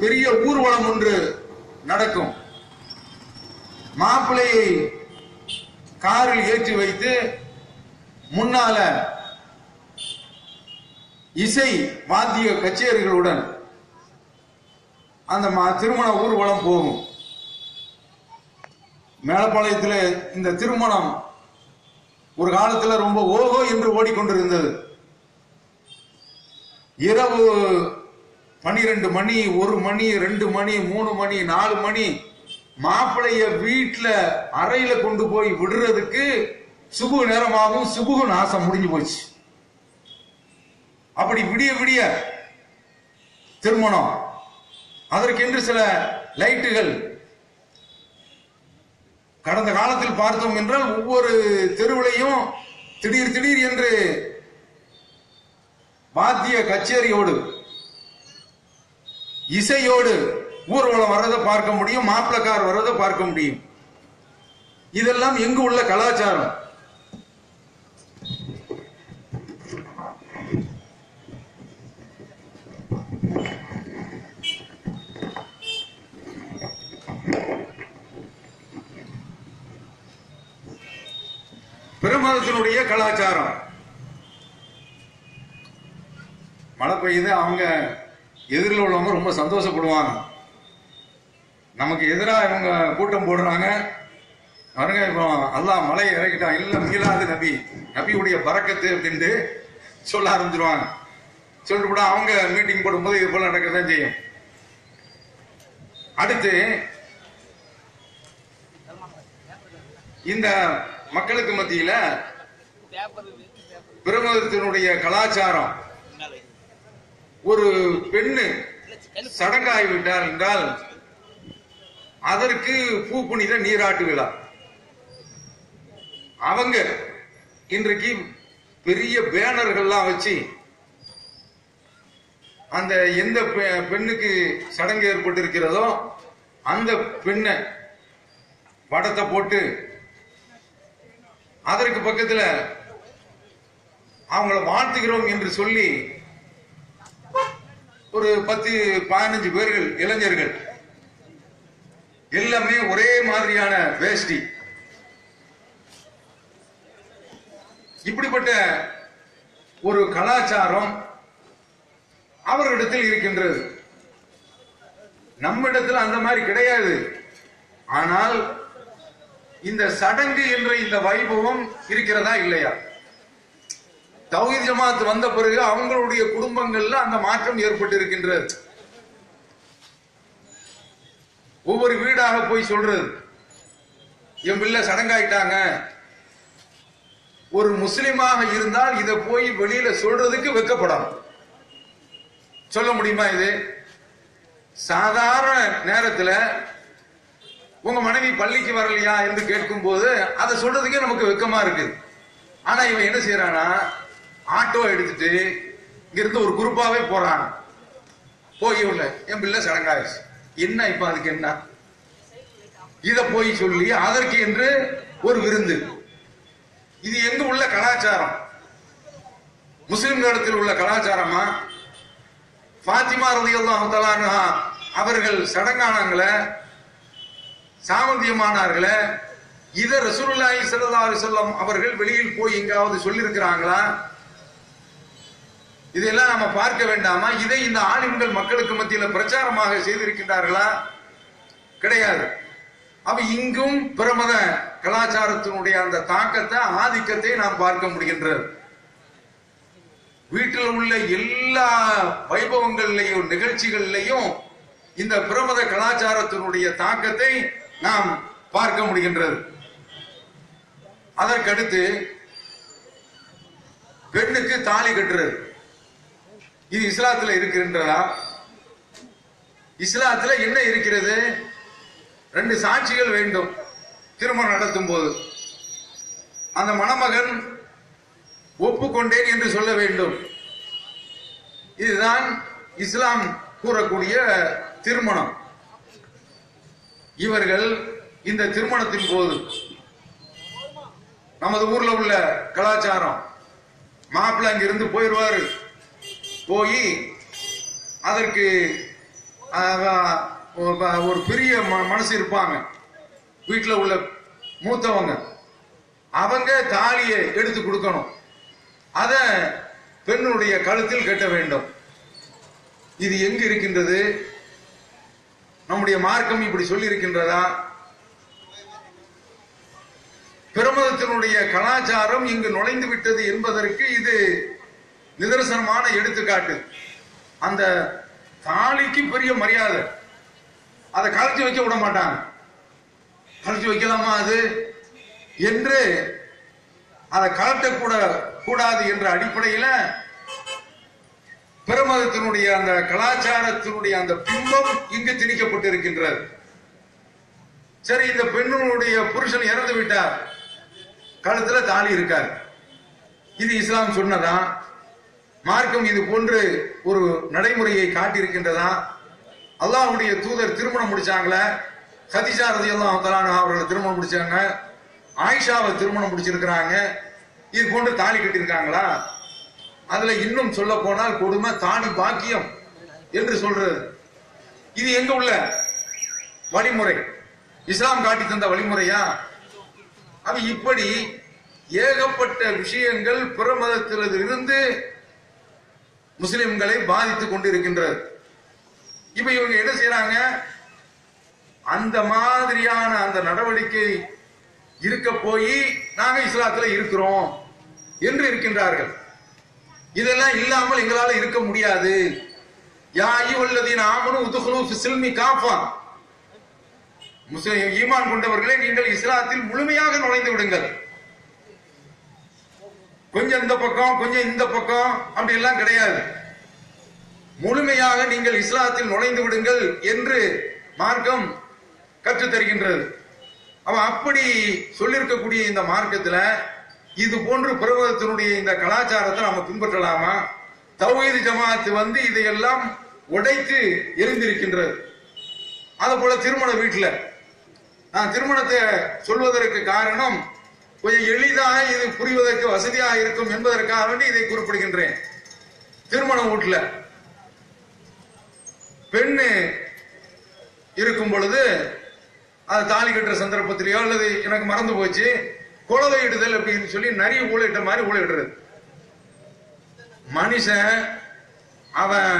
பெரிய ஊர்வலம் ஒன்று நடக்கும். மாப்பிள்ளையை காரில் ஏற்றி வைத்து முன்னால இசை வாத்திய கச்சேரிகளுடன் அந்த மா- திருமண ஊர்வலம் போகும். மேலப்பாளையத்தில் இந்த திருமணம் ஒரு காலத்துல ரொம்ப ஓகோ என்று ஓடிக்கொண்டிருந்தது. இரவு பனிரெண்டு மணி ஒரு மணி ரெண்டு மணி மூணு மணி நாலு மணி மாப்பிளைய வீட்டுல அறையில கொண்டு போய் விடுறதுக்கு சுபு நேரமாகவும் சுபுகு நாசம் முடிஞ்சு போச்சு. அப்படி விடிய விடிய திருமணம். அதற்கென்று சில லைட்டுகள். கடந்த காலத்தில் பார்த்தோம் என்றால் ஒவ்வொரு தெருவிலையும் திடீர் திடீர் என்று வாத்திய கச்சேரியோடு இசையோடு ஊர்வலம் வர்றதை பார்க்க முடியும் மாப்பிளக்கார் வர்றதை பார்க்க முடியும். இதெல்லாம் எங்கு உள்ள கலாச்சாரம்? பிரமதத்தினுடைய கலாச்சாரம். மழை பெய்யுது அவங்க எதிரில் உள்ளவங்க ரொம்ப சந்தோஷப்படுவாங்க. நமக்கு எதிராக இவங்க கூட்டம் போடுறாங்க. பாருங்க இப்போ அல்லாஹ் மலையை இறக்கிட்டான் இல்ல மீளாது நபி. நபியுடைய பறக்கத்து அப்படின்ட்டு சொல்ல ஆரம்பிச்சிருவாங்க. சொல்லிட்டு கூட அவங்க மீட்டிங் போடும்போது இது போல நடக்கத்தான் செய்யும். அடுத்து இந்த மக்களுக்கு மத்தியில பிரமதத்தினுடைய கலாச்சாரம். ஒரு பெண்ணு சடங்காகி விட்டார் என்றால் அதற்கு பூ புனித நீராட்டு விழா. அவங்க இன்றைக்கு பெரிய பேனர்கள்லாம் வச்சு அந்த எந்த பெண்ணுக்கு சடங்கு ஏற்பட்டிருக்கிறதோ அந்த பெண்ணை படத்தை போட்டு அதற்கு பக்கத்துல அவங்கள வாழ்த்துகிறோம் என்று சொல்லி ஒரு பத்து பதினஞ்சு பேர்கள் இளைஞர்கள். எல்லாமே ஒரே மாதிரியான வேஷ்டி. இப்படிப்பட்ட ஒரு கலாச்சாரம் அவர்களிடத்தில் இருக்கின்றது. நம்மிடத்தில் அந்த மாதிரி கிடையாது. ஆனால் இந்த சடங்கு என்ற இந்த வைபவம் இருக்கிறதா இல்லையா? தௌஹீத் ஜமாத் வந்த பிறகு அவங்களுடைய குடும்பங்கள்ல அந்த மாற்றம் ஏற்பட்டு இருக்கின்றது ஒவ்வொரு வீடாக போய் சொல்றது. என் பிள்ளை சடங்காயிட்டாங்க. ஒரு முஸ்லிமாக இருந்தால் இதை போய் வெளியில சொல்றதுக்கு வெக்கப்படும். சொல்ல முடியுமா இது? சாதாரண நேரத்துல உங்க மனைவி பள்ளிக்கு வரலையா என்று கேட்கும் போது அதை சொல்றதுக்கே நமக்கு வெக்கமா இருக்குது. ஆனா இவன் என்ன செய்யறானா ஆட்டோ எடுத்துட்டு இங்கிருந்து ஒரு குரூப்பாவே போறாங்க. போய் உள்ள என் பிள்ளை சடங்காயிடுச்சு. என்ன இப்ப அதுக்கு என்ன? இத போய் சொல்லி அதற்கு என்று ஒரு விருந்து. இது எங்க உள்ள கலாச்சாரம்? முஸ்லிம்களிடத்தில் உள்ள கலாச்சாரமா? பாத்திமா ரலியல்லாஹு அவர்கள் சடங்கானங்களை சாமந்தியமானார்களே இத ரசூலுல்லாஹி சல்லா அலிசல்லாம் அவர்கள் வெளியில் போய் எங்காவது சொல்லியிருக்கிறாங்களா? இதெல்லாம் நாம பார்க்க வேண்டாமா? இதை இந்த ஆலிம்கள் மக்களுக்கு மத்தியில் பிரச்சாரமாக செய்திருக்கின்றார்களா? கிடையாது. அப்ப இங்கும் பிரமத கலாச்சாரத்தினுடைய அந்த தாக்கத்தை ஆதிக்கத்தை நாம் பார்க்க முடிகின்றது. வீட்டில் உள்ள எல்லா வைபவங்கள்லையும் நிகழ்ச்சிகள்லையும் இந்த பிரமத கலாச்சாரத்தினுடைய தாக்கத்தை நாம் பார்க்க முடிகின்றது. அதற்கடுத்து பெண்ணுக்கு தாலி கட்டுறது. இது இஸ்லாத்துல இருக்கின்றதா இஸ்லாத்துல என்ன இருக்கிறது? ரெண்டு சாட்சிகள் வேண்டும். திருமணம் நடத்தும் போது அந்த மணமகன் ஒப்புக்கொண்டேன் என்று சொல்ல வேண்டும். இதுதான் இஸ்லாம் கூறக்கூடிய திருமணம். இவர்கள் இந்த திருமணத்தின் போது நமது ஊர்ல உள்ள கலாச்சாரம். மாப்பிள்ளை அங்கிருந்து போயிடுவாரு போய் அதற்கு ஒரு- பெரிய ம- மனசு இருப்பாங்க. வீட்டில் உள்ள மூத்தவங்க. அவங்க தாலியை எடுத்து கொடுக்கணும். அத பெண்ணுடைய கழுத்தில் கட்ட வேண்டும். இது எங்கு இருக்கின்றது? நம்முடைய மார்க்கம் இப்படி சொல்லி இருக்கின்றதா பிரமதத்தினுடைய கலாச்சாரம் இங்கு நுழைந்து விட்டது என்பதற்கு இது நிதர்சனமான எடுத்துக்காட்டு. அந்த தாலிக்கு பெரிய மரியாதை. அதை கழட்டி வைக்க விட மாட்டாங்க. கழட்டி வைக்கலாமா அது? என்று அதை கலட்டக்கூட கூடாது என்ற அடிப்படையில பிரமதத்தினுடைய அந்த கலாச்சாரத்தினுடைய அந்த பிம்பம் இங்கு திணிக்கப்பட்டிருக்கின்றது. சரி இந்த பெண்ணுடைய புருஷன் இறந்து விட்டார். கழுத்துல தாலி இருக்கார் இது இஸ்லாம் சொன்னதான் மார்க்கம் இது போன்று ஒரு நடைமுறையை காட்டியிருக்கின்றதா? அல்லாஹுடைய தூதர் திருமணம் முடிச்சாங்களே. சதிஷா ரதி அல்லாஹ் அவர்களை திருமணம் முடிச்சாங்க. ஆயிஷாவை திருமணம் முடிச்சிருக்கிறாங்க. இது போன்று தாலி கட்டியிருக்காங்களா? அதுல இன்னும் சொல்ல போனால் கொடுமை தாடி பாக்கியம் என்று சொல்றது. இது எங்க உள்ள வழிமுறை? இஸ்லாம் காட்டி தந்த வழிமுறையா? அது இப்படி ஏகப்பட்ட விஷயங்கள் பிற மதத்திலிருந்து முஸ்லிம்களை பாதித்துக் கொண்டிருக்கின்றது. இப்ப இவங்க என்ன செய்யறாங்க அந்த மாதிரியான அந்த நடவடிக்கை இருக்க போய் நாங்க இஸ்லாத்துல இருக்கிறோம் என்று இருக்கின்றார்கள். இதெல்லாம் இல்லாமல் எங்களால இருக்க முடியாது. முஸ்லிம் ஈமான் கொண்டவர்களே நீங்கள் இஸ்லாத்தில் முழுமையாக நுழைந்து விடுங்கள். கொஞ்சம் இந்த பக்கம் கொஞ்சம் இந்த பக்கம் அப்படி எல்லாம் கிடையாது. முழுமையாக நீங்கள் இஸ்லாத்தில் நுழைந்து விடுங்கள் என்று மார்க்கம் கற்று தருகின்றது. அவன் அப்படி சொல்லியிருக்கக்கூடிய இந்த மார்க்கத்துல இது போன்று பிரபலத்தினுடைய இந்த கலாச்சாரத்தை நம்ம பின்பற்றலாமா? தௌஹீது ஜமாத்து வந்து இதையெல்லாம் உடைத்து எரிந்திருக்கின்றது அது போல திருமண வீட்டில். நான் திருமணத்தை சொல்வதற்கு காரணம் கொஞ்சம் எளிதாக இது புரிவதற்கு வசதியாக இருக்கும் என்பதற்காக வேண்டி இதை குறிப்பிடுகின்றேன். திருமண வீட்டில். பெண்ணு இருக்கும் பொழுது அது தாலி கட்டுற சந்தர்ப்பத்திலேயோ அல்லது எனக்கு மறந்து போச்சு குழவை அப்படின்னு சொல்லி நிறைய ஊழிட்ட மாதிரி ஊழிடுறது மனுஷன் அவன்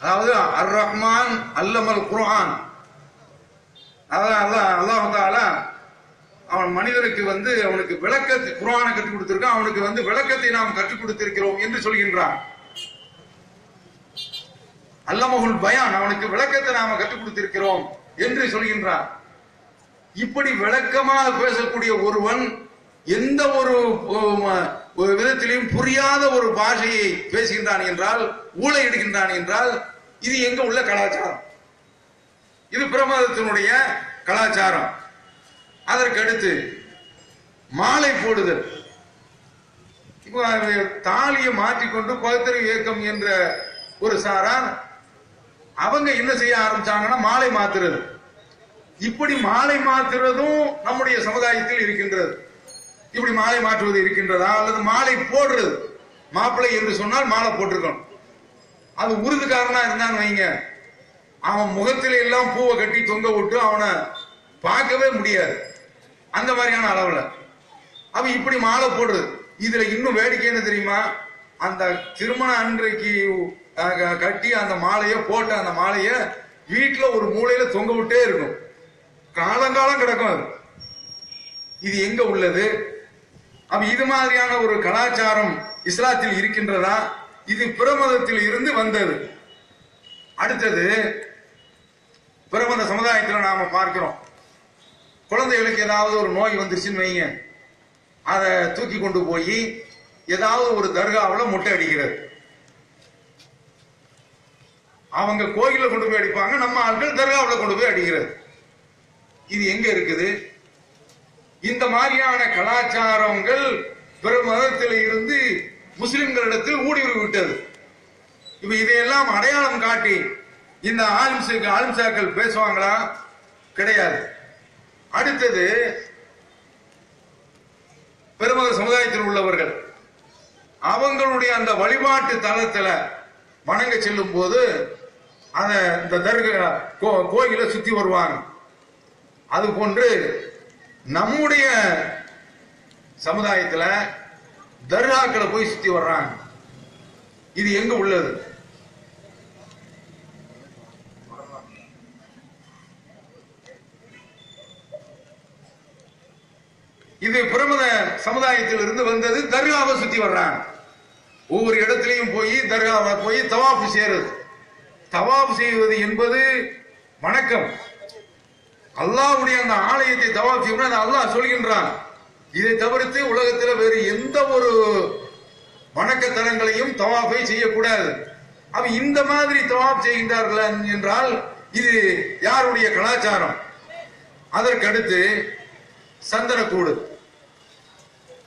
அதாவது அர் ரஹ்மான் அல்லமல் குரான் அதான் அல்லாஹ் அல்லாஹ் அவன் மனிதனுக்கு வந்து அவனுக்கு விளக்கத்தை குரானை கற்றுக் கொடுத்திருக்கான். அவனுக்கு வந்து விளக்கத்தை நாம் கற்றுக் கொடுத்திருக்கிறோம் என்று சொல்கின்றான். அல்லமகுல் பயான் அவனுக்கு விளக்கத்தை நாம கற்றுக் கொடுத்திருக்கிறோம் என்று சொல்கின்றான். இப்படி விளக்கமாக பேசக்கூடிய ஒருவன் எந்த ஒரு ஒரு விதத்திலையும் புரியாத ஒரு பாஷையை பேசுகின்றான் என்றால் ஊழையிடுகின்றான் என்றால் இது எங்க உள்ள கலாச்சாரம்? இது பிரமாதத்தினுடைய கலாச்சாரம். அதற்கு அடுத்து மாலை போடுதல். இப்போ தாலியை மாற்றிக்கொண்டு பகுத்தறிவு இயக்கம் என்ற ஒரு சாரார் அவங்க என்ன செய்ய ஆரம்பிச்சாங்கன்னா மாலை மாத்துறது. இப்படி மாலை மாத்துறதும் நம்முடைய சமுதாயத்தில் இருக்கின்றது. இப்படி மாலை மாற்றுவது இருக்கின்றதா? அல்லது மாலை போடுறது? மாப்பிள்ளை என்று சொன்னால் மாலை போட்டிருக்கணும். அது உருதுக்காரனா இருந்தான்னு வைங்க. அவன் முகத்தில எல்லாம் பூவை கட்டி தொங்க விட்டு அவனை பார்க்கவே முடியாது. அந்த மாதிரியான அளவுல. அவன் இப்படி மாலை போடுறது. இதுல இன்னும் வேடிக்கை என்ன தெரியுமா? அந்த திருமண அன்றைக்கு க- கட்டி அந்த மாலைய போட்ட அந்த மாலைய வீட்டுல ஒரு மூலையில தொங்க விட்டே இருக்கும். காலங்காலம் கிடக்கும் அது. இது எங்க உள்ளது? அப்ப இது மாதிரியான ஒரு கலாச்சாரம் இஸ்லாத்தில் இருக்கின்றதா? இது பிரமதத்தில் இருந்து வந்தது. அடுத்தது பிரமத சமுதாயத்தில் நாம பார்க்கிறோம். குழந்தைகளுக்கு ஏதாவது ஒரு நோய் வந்துருச்சுன்னு வைங்க. அதை தூக்கி கொண்டு போய் ஏதாவது ஒரு தர்காவில் முட்டை அடிக்கிறது. அவங்க கோயிலில் கொண்டு போய் அடிப்பாங்க நம்ம ஆட்கள் தர்காவில் கொண்டு போய் அடிக்கிறது. இது எங்க இருக்குது? இந்த மாதிரியான கலாச்சாரங்கள் பிற மதத்தில் இருந்து முஸ்லிம்களிடத்தில் ஊடுருவி விட்டது. இப்ப இதையெல்லாம் அடையாளம் காட்டி இந்த ஆலிம்ஸுக்கு ஆலிம்சாக்கள் பேசுவாங்களா? கிடையாது. அடுத்தது பெருமக சமுதாயத்தில் உள்ளவர்கள் அவங்களுடைய அந்த வழிபாட்டு தளத்துல வணங்க செல்லும் போது அந்த இந்த தர்கா கோ- கோயிலை சுத்தி வருவாங்க. அது போன்று நம்முடைய சமுதாயத்தில் தர்காக்களை போய் சுத்தி வர்றாங்க. இது எங்க உள்ளது? இது பிரமத சமுதாயத்தில் இருந்து வந்தது தர்காவை சுத்தி வர்றாங்க. ஒவ்வொரு இடத்திலையும் போய் தர்காவை போய் தவாப்பு செய்யறது தவாப்பு செய்வது என்பது வணக்கம். அல்லாவுடைய அந்த ஆலயத்தை தவாஃப் செய்யணும் அல்லாஹ் சொல்கின்றான். இதை தவிர்த்து உலகத்தில் வேறு எந்த ஒரு வணக்க தலங்களையும் தவாஃபை செய்யக்கூடாது. அவ இந்த மாதிரி தவாப் செய்கின்றார்கள் என்றால் இது யாருடைய கலாச்சாரம்? அதற்கடுத்து சந்தனக்கூடு.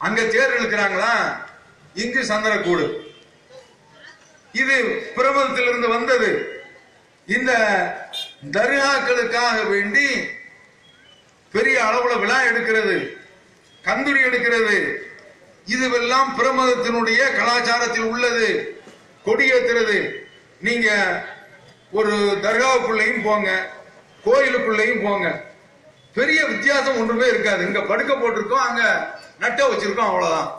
அங்க தேர் இழுக்கிறாங்களா? இங்கு சந்திரக்கூடு. இது பிரபலத்திலிருந்து வந்தது. இந்த தர்காக்களுக்காக வேண்டி பெரிய அளவுல விழா எடுக்கிறது கந்துரி எடுக்கிறது. இதுவெல்லாம் பிரமதத்தினுடைய கலாச்சாரத்தில் உள்ளது. கொடியேற்றுறது நீங்க ஒரு தர்காவுக்குள்ளேயும் போங்க கோயிலுக்குள்ளேயும் போங்க. பெரிய வித்தியாசம் ஒன்றுமே இருக்காது. இங்க படுக்க போட்டிருக்கோம் அங்க நட்ட வச்சிருக்கோம் அவ்வளவுதான்.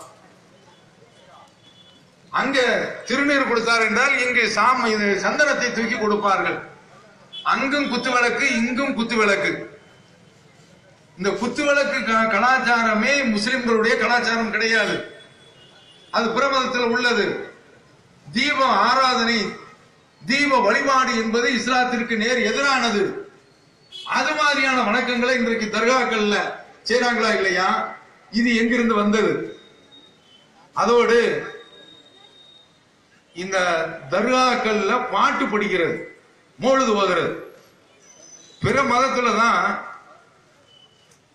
அங்க திருநீர் கொடுத்தார் என்றால் இங்கு சாம இது சந்தனத்தை தூக்கி கொடுப்பார்கள். அங்கும் குத்து விளக்கு இங்கும் குத்து விளக்கு இந்த குத்து விளக்கு க- கலாச்சாரமே முஸ்லிம்களுடைய கலாச்சாரம் கிடையாது. அது பிரபலத்தில் உள்ளது. தீப ஆராதனை தீப வழிபாடு என்பது இஸ்லாத்திற்கு நேர் எதிரானது. அது மாதிரியான வணக்கங்களை இன்றைக்கு தர்காக்கள்ல செய்றாங்களா இல்லையா? இது எங்கிருந்து வந்தது? அதோடு இந்த தர்காக்கள்ல பாட்டு படிக்கிறது மோழுது ஓதுறது. பிற மதத்துல தான்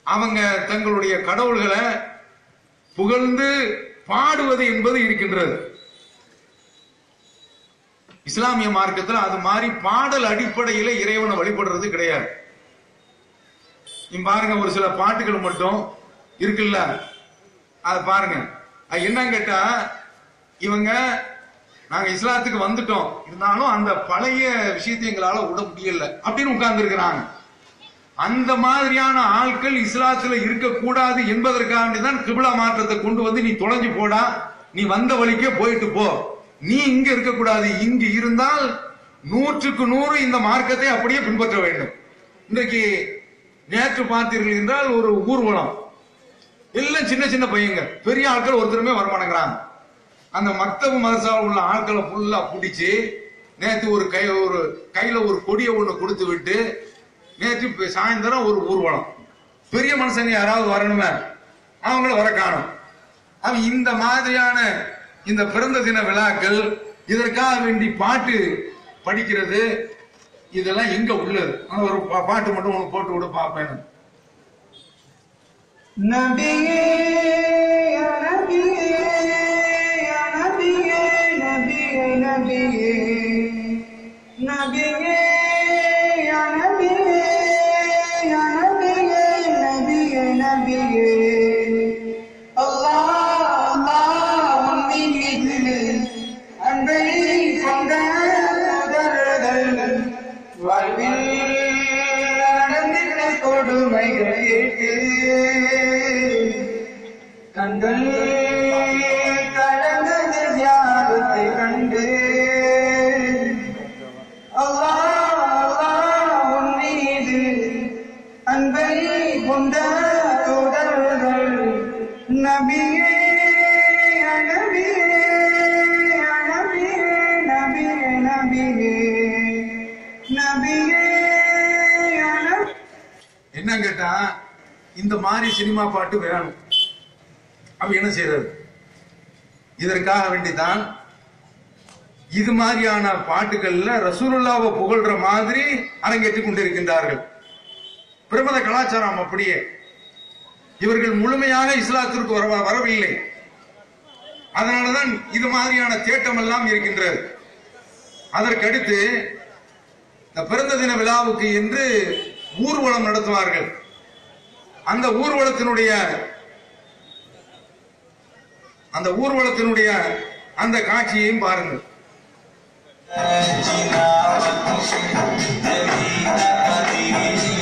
அவங்க தங்களுடைய கடவுள்களை புகழ்ந்து பாடுவது என்பது இருக்கின்றது. இஸ்லாமிய மார்க்கத்தில் அது மாதிரி பாடல் அடிப்படையில இறைவனை வழிபடுறது கிடையாது. பாருங்க ஒரு சில பாட்டுகள் மட்டும் இருக்குல்ல? அதை பாருங்க. அது என்னன்னு கேட்டா இவங்க நாங்க இஸ்லாத்துக்கு வந்துட்டோம். இருந்தாலும் அந்த பழைய விஷயத்தை எங்களால விட முடியல அப்படின்னு உட்கார்ந்து இருக்கிறாங்க அந்த மாதிரியான ஆட்கள் இஸ்லாத்துல இருக்கக்கூடாது என்பதற்காக தான் கிபிலா மாற்றத்தை கொண்டு வந்து நீ தொலைஞ்சு போடா. நீ வந்த வழிக்கே போயிட்டு போ. நீ இங்க இருக்கக்கூடாது. இங்கு இருந்தால் நூற்றுக்கு நூறு இந்த மார்க்கத்தை அப்படியே பின்பற்ற வேண்டும். இன்றைக்கு நேற்று பார்த்தீர்கள் என்றால் ஒரு ஊர்வலம். எல்லாம் சின்ன சின்ன பையங்க பெரிய ஆட்கள் ஒருத்தருமே வரமாட்டேங்கிறாங்க. அந்த மக்தபு மதரசாவில் உள்ள ஆட்களை ஃபுல்லா பிடிச்சி நேற்று ஒரு கை ஒரு கையில ஒரு கொடியை ஒன்று கொடுத்து விட்டு நேற்று சாயந்தரம் ஒரு ஊர்வலம். பெரிய மனுஷன் யாராவது வரணுமே அவங்கள வர காணும். அவன் இந்த மாதிரியான இந்த பிறந்த தின விழாக்கள் இதற்காக வேண்டி பாட்டு படிக்கிறது இதெல்லாம் எங்க உள்ளது? ஒரு பா- பாட்டு மட்டும் ஒன்று போட்டு விட பார்ப்பேன் Nabi ya என்ன கேட்டா இந்த மாதிரி சினிமா பாட்டு வேணும். அவன் என்ன செய்யறது இதற்காக வேண்டிதான் இது மாதிரியான பாட்டுகள்ல ரசூலுல்லாவை புகழ்ற மாதிரி அரங்கேற்றிக் கொண்டிருக்கின்றார்கள். பிரபல கலாச்சாரம் அப்படியே. இவர்கள் முழுமையாக இஸ்லாத்திற்கு வர வரவில்லை. அதனாலதான் இது மாதிரியான தேட்டம் எல்லாம் இருக்கின்றது. அதற்கடுத்து இந்த பிறந்த தின விழாவுக்கு என்று ஊர்வலம் நடத்துவார்கள். அந்த ஊர்வலத்தினுடைய அந்த ஊர்வலத்தினுடைய அந்த காட்சியையும் பாருங்கள். எப்படி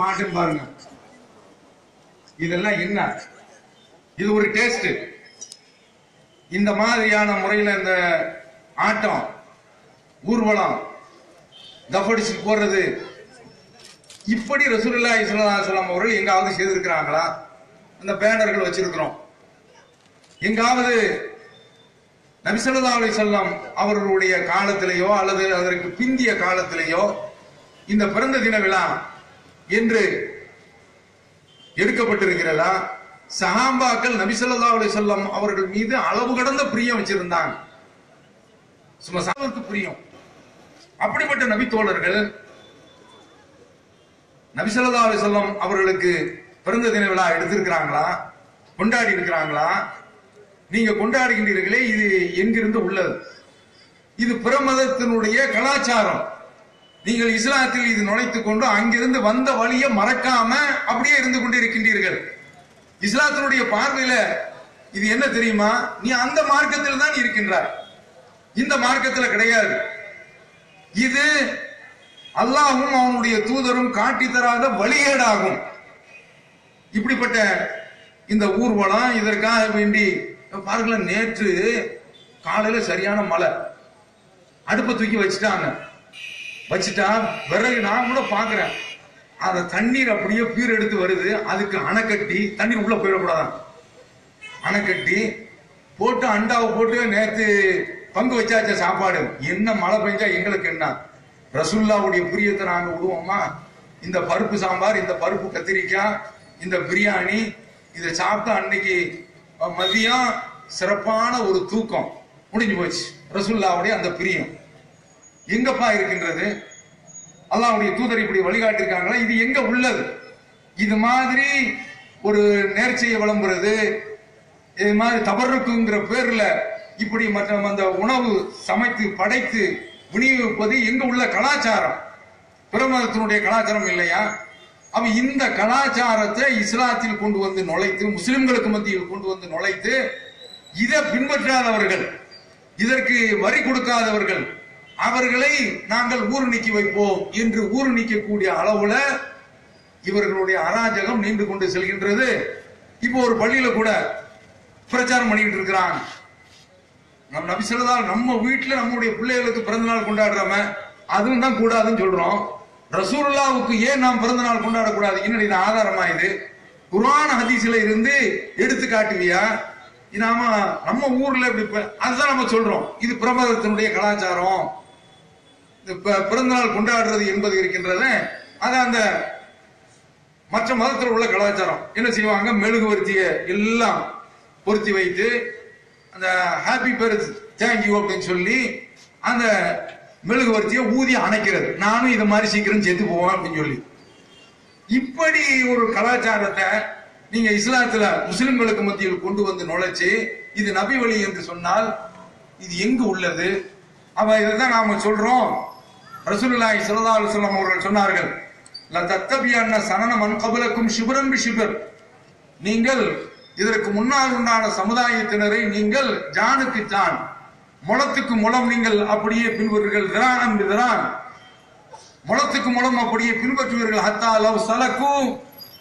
பாட்டும் பாருங்க. இதெல்லாம் என்ன? இது ஒரு டேஸ்ட் இந்த மாதிரியான முறையில இந்த ஆட்டம் ஊர்வலம் தப்படிச்சு போடுறது இப்படி ரசூல்லா இஸ்லாம் அவர்கள் எங்காவது செய்திருக்கிறாங்களா? அந்த பேனர்கள் வச்சிருக்கிறோம். எங்காவது நபிசல்லா அலி சொல்லம் அவர்களுடைய காலத்திலேயோ அல்லது அதற்கு பிந்திய காலத்திலேயோ இந்த பிறந்த தின விழா என்று எடுக்கப்பட்டிருக்கிறதா? சஹாபாக்கள் நபிசல்லா அலி சொல்லம் அவர்கள் மீது அளவு கடந்த பிரியம் வச்சிருந்தாங்க. சும்மா சாவுக்கு பிரியம். அப்படிப்பட்ட நபி தோழர்கள் நபிசல்லா அலி சொல்லம் அவர்களுக்கு பிறந்த தின விழா எடுத்திருக்கிறாங்களா? கொண்டாடி இருக்கிறாங்களா? நீங்க கொண்டாடுகின்றீர்களே இது எங்கிருந்து உள்ளது? இது பிற மதத்தினுடைய கலாச்சாரம். நீங்கள் இஸ்லாத்தில் இது நுழைத்துக் கொண்டு அங்கிருந்து வந்த வழியை மறக்காம அப்படியே இருந்து கொண்டிருக்கின்றீர்கள். இஸ்லாத்தினுடைய பார்வையில இது என்ன தெரியுமா? நீ அந்த மார்க்கத்தில் தான் இருக்கின்றார் இந்த மார்க்கத்தில் கிடையாது. இது அல்லாஹும் அவனுடைய தூதரும் காட்டி தராத வழிகேடாகும் இப்படிப்பட்ட இந்த ஊர்வலம் இதற்காக வேண்டி பாருங்களேன் நேற்று காலையில சரியான மழை. அடுப்பை தூக்கி வச்சுட்டாங்க. வச்சுட்டா விறகு நான் கூட பாக்குறேன் அந்த தண்ணீர் அப்படியே பீர் எடுத்து வருது அதுக்கு அணை கட்டி தண்ணீர் உள்ள போயிடக்கூடாதான். அணை கட்டி போட்டு அண்டாவை போட்டு நேத்து பங்கு வச்சாச்ச சாப்பாடு. என்ன மழை பெஞ்சா எங்களுக்கு என்ன? ரசுல்லாவுடைய பிரியத்தை நாங்க விடுவோமா? இந்த பருப்பு சாம்பார் இந்த பருப்பு கத்திரிக்காய் இந்த பிரியாணி இதை சாப்பிட்டா அன்னைக்கு மதியம் சிறப்பான ஒரு தூக்கம். முடிஞ்சு போச்சு. ரசுல்லாவுடைய அந்த பிரியம். எங்கப்பா இருக்கின்றது? அல்லாவுடைய தூதர் இப்படி வழிகாட்டிருக்காங்களா இது எங்க உள்ளது? இது மாதிரி ஒரு நேர்ச்சியை விளம்புறது இது மாதிரி தவறுக்குங்கிற பேர்ல இப்படி மற்ற அந்த உணவு சமைத்து படைத்து விநியோகிப்பது எங்க உள்ள கலாச்சாரம்? பிரமதத்தினுடைய கலாச்சாரம் இல்லையா? அப்ப இந்த கலாச்சாரத்தை இஸ்லாத்தில் கொண்டு வந்து நுழைத்து முஸ்லிம்களுக்கு மத்தியில் கொண்டு வந்து நுழைத்து இதை பின்பற்றாதவர்கள் இதற்கு வரி கொடுக்காதவர்கள் அவர்களை நாங்கள் ஊர் நீக்கி வைப்போம் என்று ஊர் நீக்கக்கூடிய அளவுல இவர்களுடைய அராஜகம் நீண்டு கொண்டு செல்கின்றது. இப்போ ஒரு பள்ளியில கூட பிரச்சாரம் பண்ணிட்டு இருக்கிறாங்க நம் நபி நம்ம வீட்டுல நம்முடைய பிள்ளைகளுக்கு பிறந்த நாள் கொண்டாடுறாம? அதுவும் தான் கூடாதுன்னு சொல்றோம். ரசூல்லாவுக்கு ஏன் நாம் பிறந்த நாள் கொண்டாடக்கூடாது? என்னடி இது ஆதாரமா இது? குரான ஹதீஸ்ல இருந்து எடுத்து காட்டுவியா? நாம நம்ம ஊர்ல இப்படி அதுதான் நம்ம சொல்றோம். இது பிரபலத்தினுடைய கலாச்சாரம். இந்த கொண்டாடுறது என்பது இருக்கின்றது அது அந்த மற்ற மதத்தில் உள்ள கலாச்சாரம். என்ன செய்வாங்க? மெழுகுவர்த்தியை எல்லாம் பொருத்தி வைத்து அந்த ஹாப்பி பர்த் தேங்க்யூ அப்படின்னு சொல்லி அந்த மெழுகுவர்த்தியை ஊதி அணைக்கிறது. நானும் இதை மாதிரி சீக்கிரம் செத்து போவேன் அப்படின்னு சொல்லி. இப்படி ஒரு கலாச்சாரத்தை நீங்க இஸ்லாத்துல முஸ்லிம்களுக்கு மத்தியில் கொண்டு வந்து நுழைச்சு இது நபி வழி என்று சொன்னால் இது எங்கு உள்ளது? அப்ப இதைதான் நாம சொல்றோம். ரசூலுல்லாஹி ஸல்லல்லாஹு அலைஹி வஸல்லம் அவர்கள் சொன்னார்கள் ல தத்தபியன்ன சனன மன் கபலக்கும் ஷிபரன் பிஷிபர் நீங்கள் இதற்கு முன்னால் உண்டான சமுதாயத்தினரை நீங்கள் ஜானுக்கு ஜான் முளத்துக்கு முளம் நீங்கள் அப்படியே பின்பற்றுவீர்கள் திராணம் திரான் முளத்துக்கு முளம் அப்படியே பின்பற்றுவீர்கள் ஹத்தா லவ் சலக்கு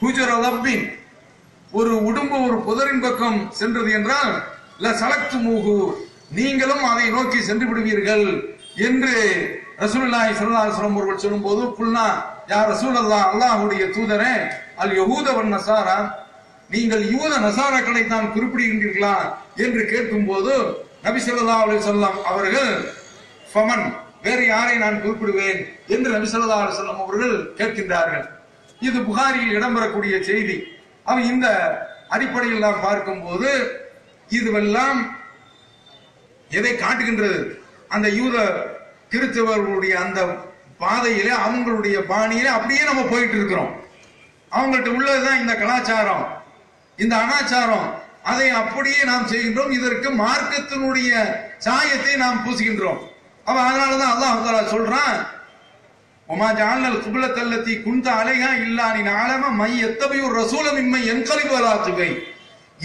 ஹுஜர லப்பின் ஒரு உடும்பு ஒரு புதரின் பக்கம் சென்றது என்றால் ல சலக்து மூகு நீங்களும் அதை நோக்கி சென்று விடுவீர்கள் என்று ரசூலுல்லாஹி ஸல்லல்லாஹு அவர்கள் சொல்லும் அவர்கள் சொல்லும்போது யார் ரசூல் அல்லா அல்லாஹுடைய தூதரே அல் யஹூத நசாரா நீங்கள் யூத நசாராக்களை தான் குறிப்பிடுகின்றீர்களா? என்று கேட்கும்போது நபி சொல்லா அலி சொல்லாம் அவர்கள் ஃபமன் வேறு யாரை நான் குறிப்பிடுவேன்? என்று நபி சொல்லா அலி சொல்லம் அவர்கள் கேட்கின்றார்கள். இது புகாரியில் இடம்பெறக்கூடிய செய்தி. அவன் இந்த அடிப்படையில் நாம் பார்க்கும்போது இதுவெல்லாம் எதை காட்டுகின்றது? அந்த யூத கிறிஸ்தவர்களுடைய அந்த பாதையில அவங்களுடைய பாணியில அப்படியே நம்ம போயிட்டு இருக்கிறோம் அவங்கள்ட்ட உள்ளதுதான் இந்த கலாச்சாரம் இந்த அனாச்சாரம். அதை அப்படியே நாம் செய்கின்றோம். இதற்கு மார்க்கத்தினுடைய சாயத்தை நாம் பூசுகின்றோம். அவ அதனாலதான் அல்லாஹ் தஆலா சொல்றான் ஒமா ஜாலல் குபலத்தல்லத்தி குந்த அலைஹா இல்லா நீ ஆலம மை எத்தபையும் ரசூல மின்மை என்கலிவு அலாத்துவை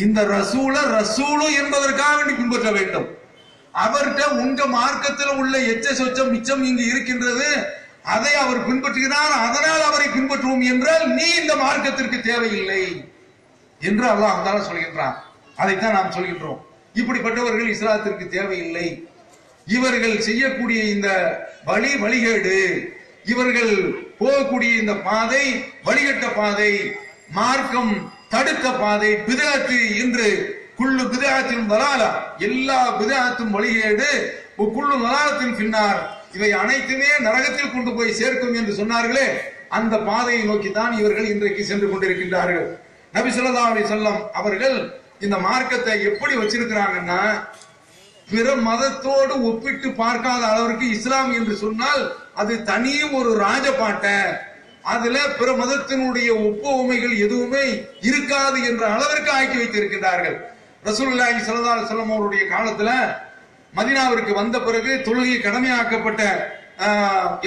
இந்த ரசூல ரசூலு என்பதற்காக வேண்டி பின்பற்ற வேண்டும். அவர்கிட்ட உங்க மார்க்கத்தில் உள்ள எச்ச சொச்சம் மிச்சம் இங்கு இருக்கின்றது. அதை அவர் பின்பற்றுகிறார். அதனால் அவரை பின்பற்றுவோம் என்றால் நீ இந்த மார்க்கத்திற்கு தேவையில்லை என்று அல்லாஹ் தாலா சொல்கின்றான். அதைத்தான் நாம் சொல்கின்றோம். இப்படிப்பட்டவர்கள் இஸ்லாத்திற்கு தேவையில்லை. இவர்கள் செய்யக்கூடிய இந்த வழி வழிகேடு இவர்கள் போகக்கூடிய இந்த பாதை வழிகட்ட பாதை மார்க்கம் தடுத்த பாதை பிதாத்து என்று குள்ளு பிதாத்தின் வலாலா எல்லா பிதாத்தும் வழிகேடு. குள்ளு வலாலத்தின் பின்னார். இவை அனைத்துமே நரகத்தில் கொண்டு போய் சேர்க்கும் என்று சொன்னார்களே. அந்த பாதையை நோக்கித்தான் இவர்கள் இன்றைக்கு சென்று கொண்டிருக்கின்றார்கள். நபி ஸல்லல்லாஹு அலி சொல்லம் அவர்கள் இந்த மார்க்கத்தை எப்படி வச்சிருக்கிறாங்கன்னா பிற மதத்தோடு ஒப்பிட்டு பார்க்காத அளவிற்கு இஸ்லாம் என்று சொன்னால் அது தனி ஒரு ராஜபாட்டை. அதுல பிற மதத்தினுடைய ஒப்புமைகள் எதுவுமே இருக்காது என்ற அளவிற்கு ஆக்கி வைத்திருக்கின்றார்கள். ரசூல்லாஹி சல்லா செல்லம் அவருடைய காலத்துல மதினாவிற்கு வந்த பிறகு தொழுகை கடமையாக்கப்பட்ட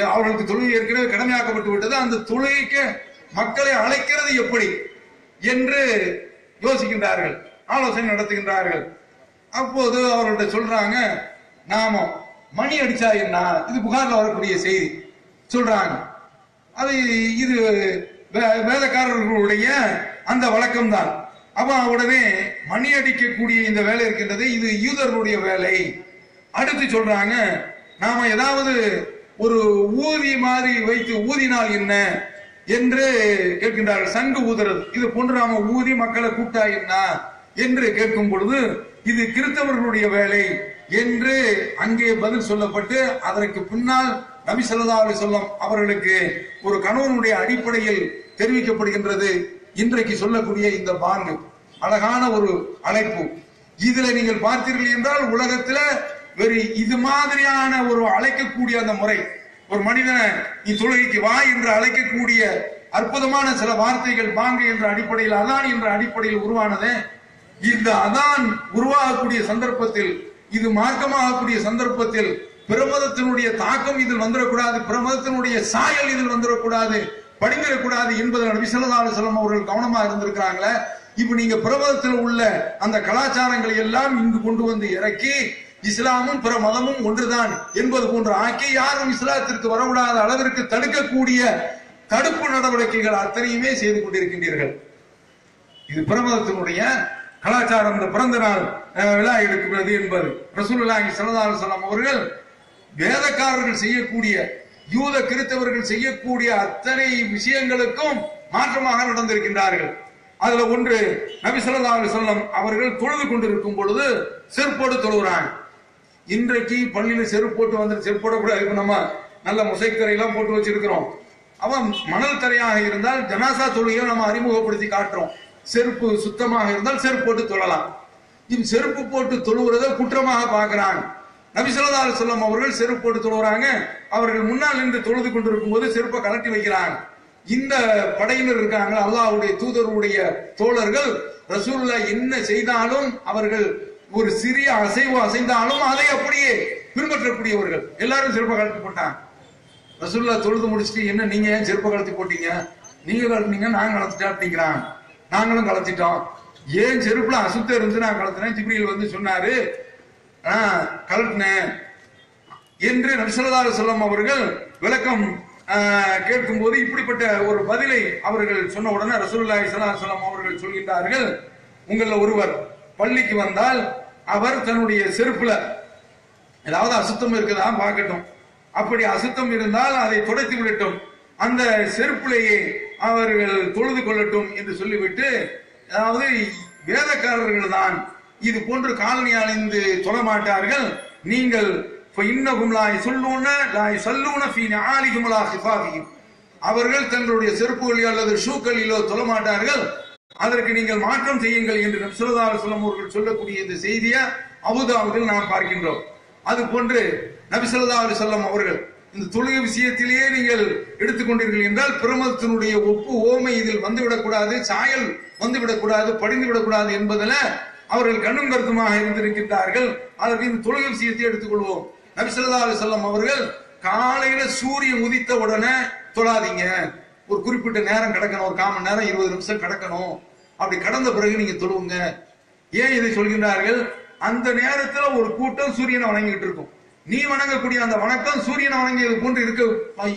அவர்களுக்கு தொழுகை ஏற்கனவே கடமையாக்கப்பட்டு விட்டது. அந்த தொழுகைக்கு மக்களை அழைக்கிறது எப்படி என்று யோசிக்கின்றார்கள் ஆலோசனை நடத்துகின்றார்கள். அப்போது அவர்கள்ட்ட சொல்றாங்க நாம மணி அடிச்சா என்ன? இது புகார்ல வரக்கூடிய செய்தி. சொல்றாங்க. அது இது வே- வேலைக்காரர்களுடைய அந்த வழக்கம் தான் அப்ப உடனே மணி அடிக்கக்கூடிய இந்த வேலை இருக்கின்றது இது யூதர்களுடைய வேலை. அடுத்து சொல்றாங்க நாம ஏதாவது ஒரு ஊதி மாதிரி வைத்து ஊதினால் என்ன என்று கேட்கின்றார்கள். சங்கு ஊதுறது. இது போன்று நாம ஊதி மக்களை கூட்டா என்ன என்று கேட்கும் பொழுது இது கிறிஸ்தவர்களுடைய வேலை என்று அங்கே பதில் சொல்லப்பட்டு அதற்கு பின்னால் நபி ஸல்லல்லாஹு அலைஹி அவர்களுக்கு ஒரு கணவனுடைய அடிப்படையில் தெரிவிக்கப்படுகின்றது. இன்றைக்கு சொல்லக்கூடிய இந்த பாங்கு அழகான ஒரு அழைப்பு. இதுல நீங்கள் பார்த்தீர்கள் என்றால் உலகத்துல வேறு இது மாதிரியான ஒரு அழைக்கக்கூடிய அந்த முறை. ஒரு மனிதனை நீ தொழுகைக்கு வா என்று அழைக்கக்கூடிய அற்புதமான சில வார்த்தைகள் பாங்கு என்ற அடிப்படையில் அதான் என்ற அடிப்படையில் உருவானது. இந்த அதான் உருவாகக்கூடிய சந்தர்ப்பத்தில் இது மார்க்கமாகக்கூடிய சந்தர்ப்பத்தில் பிரமதத்தினுடைய தாக்கம் இதில் வந்துடக்கூடாது பிரமதத்தினுடைய சாயல் இதில் வந்துடக்கூடாது. படிந்திடக்கூடாது என்பதில் நபி ஸல்லல்லாஹு செல்லம் அவர்கள் கவனமா இருந்திருக்கிறாங்களே இப்ப நீங்க பிரபலத்தில் உள்ள அந்த கலாச்சாரங்களை எல்லாம் இங்கு கொண்டு வந்து இறக்கி இஸ்லாமும் பிற மதமும் ஒன்றுதான் என்பது போன்று ஆக்கி யாரும் இஸ்லாத்திற்கு வரவிடாத அளவிற்கு தடுக்கக்கூடிய தடுப்பு நடவடிக்கைகள் அத்தனையுமே செய்து கொண்டிருக்கின்றீர்கள். இது பிரமதத்தினுடைய கலாச்சாரம் இந்த பிறந்த நாள் விழா எடுக்கிறது என்பது. ரசூலுல்லாஹி ஸல்லல்லாஹு அலைஹி அவர்கள் வேதக்காரர்கள் செய்யக்கூடிய யூத கிறித்தவர்கள் செய்யக்கூடிய அத்தனை விஷயங்களுக்கும் மாற்றமாக நடந்திருக்கின்றார்கள். அதுல ஒன்று நபி ஸல்லல்லாஹு அவர்கள் தொழுது கொண்டிருக்கும் பொழுது செருப்போடு தொழுகிறாங்க. இன்றைக்கு பள்ளியில செருப்பு போட்டு வந்து செருப்போட கூட இப்ப நம்ம நல்ல முசைக்கரை எல்லாம் போட்டு வச்சிருக்கிறோம். அவன் மணல் தரையாக இருந்தால் ஜனாசா தொழுகையை நம்ம அறிமுகப்படுத்தி காட்டுறோம். செருப்பு சுத்தமாக இருந்தால் செருப்பு போட்டு தொழலாம். இது செருப்பு போட்டு தொழுகிறத குற்றமாக பார்க்கிறாங்க. நபி ஸல்லல்லாஹு அவர்கள் செருப்பு போட்டு தொழுகிறாங்க அவர்கள் முன்னால் நின்று தொழுது கொண்டிருக்கும் போது செருப்பை கலட்டி வைக்கிறாங்க. இந்த படையினர் இருக்காங்க அல்லாவுடைய தூதருடைய தோழர்கள். ரசூல்லா என்ன செய்தாலும் அவர்கள் ஒரு சிறிய அசைவு அசைந்தாலும் அதை அப்படியே பின்பற்றக்கூடியவர்கள். எல்லாரும் செருப்பை கலட்டி போட்டாங்க. ரசூல்லா தொழுது முடிச்சுட்டு என்ன நீங்க ஏன் செருப்பை கலத்தி போட்டீங்க? நீங்க கலட்டினீங்க நாங்க கலத்திட்டா அப்படிங்கிறாங்க நாங்களும் கலத்திட்டோம் ஏன் செருப்புல அசுத்தம் இருந்து நான் கலத்தினேன் ஜிப்ரீல் வந்து சொன்னாரு கலட்டினேன் என்று நபிசல்லாறு செல்லம் அவர்கள் விளக்கம் கேட்கும் போது இப்படிப்பட்ட ஒரு பதிலை அவர்கள் சொன்ன உடனே ரசூல்லா ஸல்லல்லாஹு அவர்கள் சொல்கின்றார்கள் உங்கள ஒருவர் பள்ளிக்கு வந்தால் அவர் தன்னுடைய செருப்புல ஏதாவது அசுத்தம் இருக்குதா பார்க்கட்டும். அப்படி அசுத்தம் இருந்தால் அதை துடைத்து விடட்டும். அந்த செருப்பிலேயே அவர்கள் தொழுது கொள்ளட்டும் என்று சொல்லிவிட்டு அதாவது வேதக்காரர்கள் தான் இது போன்று காலனி அணிந்து தொழ மாட்டார்கள். நீங்கள் இன்னகும் லாய் சொல்லூன லாய் சல்லூன ஃபீ ஆலிகுமலா ஹிஃபாகியும் அவர்கள் தங்களுடைய செருப்புகளிலோ அல்லது ஷூக்களிலோ தொழ மாட்டார்கள். அதற்கு நீங்கள் மாற்றம் செய்யுங்கள் என்று நபிசுல்லா சொல்லம் அவர்கள் சொல்லக்கூடிய இந்த செய்தியை அபுதாபுதில் நாம் பார்க்கின்றோம். அது போன்று நபிசல்லா அலி சொல்லம் அவர்கள் இந்த தொழுகை விஷயத்திலேயே நீங்கள் எடுத்துக்கொண்டீர்கள் என்றால் பிரமத்தினுடைய ஒப்பு ஓமை இதில் வந்துவிடக்கூடாது சாயல் வந்துவிடக்கூடாது படிந்து விடக்கூடாது என்பதில் அவர்கள் கண்ணும் கருத்துமாக இருந்திருக்கின்றார்கள். அதற்கு இந்த தொழுகை விஷயத்தை எடுத்துக்கொள்வோம். நபிசல்லா அலிசல்லாம் அவர்கள் காலையில சூரியன் உதித்த உடனே தொழாதீங்க. ஒரு குறிப்பிட்ட நேரம் கிடக்கணும். ஒரு காமன் நேரம் இருபது நிமிஷம் கிடக்கணும். அப்படி கடந்த பிறகு நீங்க தொழுவுங்க. ஏன் இதை சொல்கின்றார்கள்? அந்த நேரத்துல ஒரு கூட்டம் சூரியனை வணங்கிட்டு இருக்கும். நீ வணங்கக்கூடிய அந்த வணக்கம் சூரியனை வணங்கியது போன்று இருக்க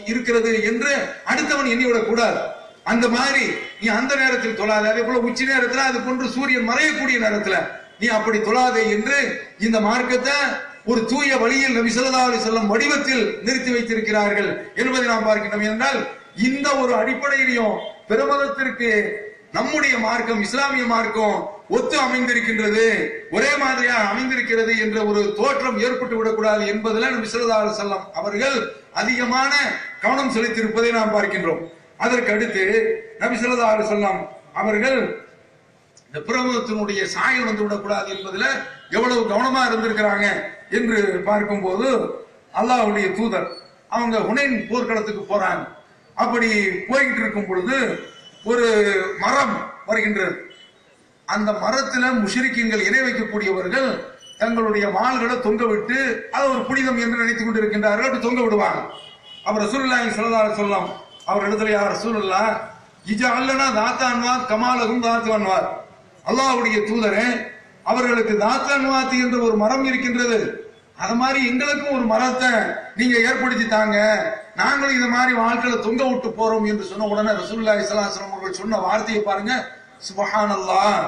இருக்கிறது என்று அடுத்தவன் எண்ணிவிடக் கூடாது. அந்த மாதிரி நீ அந்த நேரத்தில் தொழாதே அதே போல உச்சி நேரத்தில் அது போன்று சூரியன் மறையக்கூடிய நேரத்தில் நீ அப்படி தொழாதே என்று இந்த மார்க்கத்தை ஒரு தூய வழியில் நபி ஸல்லல்லாஹு அலைஹி வடிவத்தில் நிறுத்தி வைத்திருக்கிறார்கள் என்பதை நாம் பார்க்கின்றோம். என்றால் இந்த ஒரு அடிப்படையிலையும் பெருமதத்திற்கு நம்முடைய மார்க்கம் இஸ்லாமிய மார்க்கம் ஒத்து அமைந்திருக்கின்றது ஒரே மாதிரியாக அமைந்திருக்கிறது என்ற ஒரு தோற்றம் ஏற்பட்டு விடக்கூடாது என்பதில் நபி ஸல்லல்லாஹு அலைஹி அவர்கள் அதிகமான கவனம் செலுத்தியிருப்பதை நாம் பார்க்கின்றோம். அதற்கு அடுத்து நபி ஸல்லல்லாஹு அலைஹி அவர்கள் இந்த பிரமுகத்தினுடைய சாயல் வந்து விடக்கூடாது என்பதுல எவ்வளவு கவனமா இருந்திருக்கிறாங்க? என்று பார்க்கும்போது அல்லாஹுடைய தூதர் அவங்க உனையின் போர்க்களத்துக்கு போறாங்க. அப்படி போய்கிட்டு இருக்கும் பொழுது ஒரு மரம் வருகின்றது. அந்த மரத்துல முஷரிக்கின்கள் இணை வைக்கக்கூடியவர்கள் தங்களுடைய வாள்களை தொங்க விட்டு அது ஒரு புனிதம் என்று நினைத்துக் கொண்டிருக்கின்றார்கள். அப்படி தொங்க விடுவாங்க. அப்புறம் ரசூலுல்லாஹி ஸல்லல்லாஹு சொல்லலாம் அவர் இடத்துல யார் ரசூலுல்லா இஜ அல்லனா தாத்தான்வாத் கமாலகும் தாத்துவான்வார் அன்வார் அல்லாஹ்வுடைய தூதரே அவர்களுக்கு தாத்தா என்ற ஒரு மரம் இருக்கின்றது. அது மாதிரி எங்களுக்கும் ஒரு மரத்தை நீங்க ஏற்படுத்தி தாங்க. நாங்களும் இந்த மாதிரி வாழ்க்கையில தொங்க விட்டு போறோம் என்று சொன்ன உடனே ரசூல்லா ஸல்லல்லாஹு அவர்கள் சொன்ன வார்த்தையை பாருங்க. சுபஹானல்லாஹ்.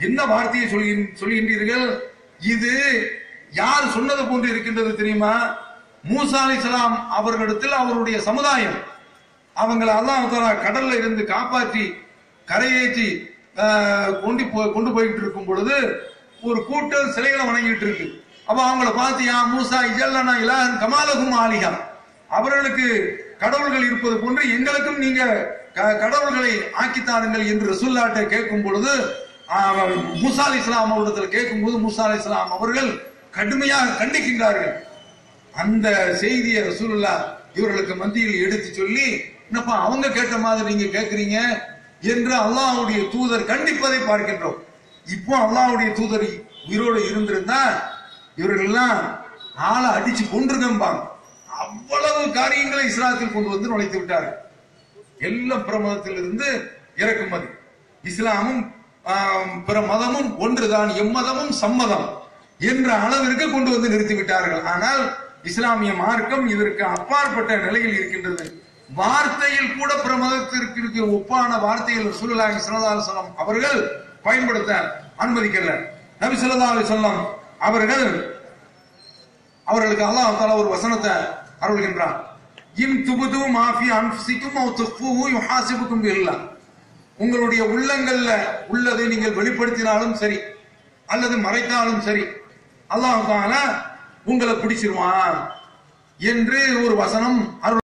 என்ன வார்த்தையை சொல்லி சொல்கின்றீர்கள்? இது யார் சொன்னது போன்று இருக்கின்றது தெரியுமா? மூசா அலைஹிஸ்ஸலாம் அவர்களிடத்தில் அவருடைய சமுதாயம் அவங்களை அல்லாஹால கடல்ல இருந்து காப்பாற்றி கரையேற்றி கொண்டு போ- கொண்டு போய்கிட்டு இருக்கும் பொழுது ஒரு கூட்டம் சிலைகளை வணங்கிட்டு இருக்கு. அப்ப அவங்கள பார்த்து யா மூசா இஜல்லனா இலாஹன் கமாலகும் ஆலிகா அவர்களுக்கு கடவுள்கள் இருப்பது போன்று எங்களுக்கும் நீங்க க- கடவுள்களை ஆக்கித்தாருங்கள் என்று ரசூல்லாட்ட கேட்கும் பொழுது மூசா அலி இஸ்லாம் அவரிடத்தில் கேட்கும் போது மூசா அலி இஸ்லாம் அவர்கள் கடுமையாக கண்டிக்கின்றார்கள். அந்த செய்தியை ரசூலுல்லா இவர்களுக்கு மத்தியில் எடுத்து சொல்லி என்னப்பா அவங்க கேட்ட மாதிரி நீங்க கேட்கறீங்க என்று அல்லாஹுடைய தூதர் கண்டிப்பதை பார்க்கின்றோம். இப்போ அல்லாஹுடைய தூதர் உயிரோடு இருந்திருந்தா இவர்கள் எல்லாம் ஆளை அடிச்சு கொண்டிருக்கம்பாங்க அவ்வளவு காரியங்களை இஸ்லாத்தில் கொண்டு வந்து நுழைத்து விட்டார்கள். எல்லாம் பிரமதத்திலிருந்து இறக்குமதி. இஸ்லாமும் பிற மதமும் ஒன்றுதான் எம்மதமும் சம்மதம் என்ற அளவிற்கு கொண்டு வந்து நிறுத்தி விட்டார்கள். ஆனால் இஸ்லாமிய மார்க்கம் இதற்கு அப்பாற்பட்ட நிலையில் இருக்கின்றது. வார்த்தையில் கூட பிரமதத்திற்கு மதத்திற்கு ஒப்பான வார்த்தையில் சுல்லாஹி ஸல்லல்லாஹு அவர்கள் பயன்படுத்த அனுமதிக்கல. நபி ஸல்லல்லாஹு அலைஹி அவர்கள் அவர்களுக்கு அல்லாஹ் தாலா ஒரு வசனத்தை அருள்கின்றார் இம் துபுது மாஃபி அன்சிக்கும் அவ் துஃபுஹு யுஹாசிபுக்கும் பில்லாஹ் உங்களுடைய உள்ளங்கள்ல உள்ளதை நீங்கள் வெளிப்படுத்தினாலும் சரி அல்லது மறைத்தாலும் சரி அல்லாஹ் தஆலா உங்களை பிடிச்சிருவான் என்று ஒரு வசனம் அருள்